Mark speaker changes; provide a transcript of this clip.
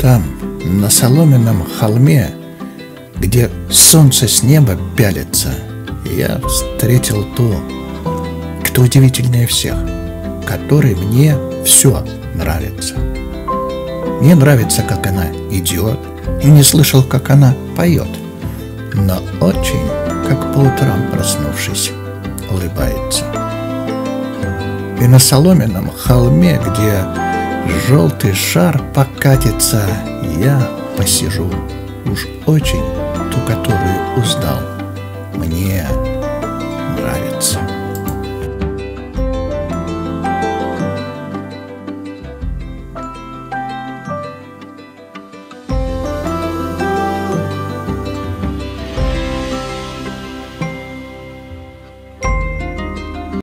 Speaker 1: Там, на соломенном холме, где солнце с неба пялится, я встретил ту, кто удивительнее всех, которой мне все нравится. Мне нравится, как она идет, и не слышал, как она поет, но очень, как по утрам проснувшись, улыбается. И на соломенном холме, где желтый шар покатится, я посижу. Уж очень ту, которую узнал,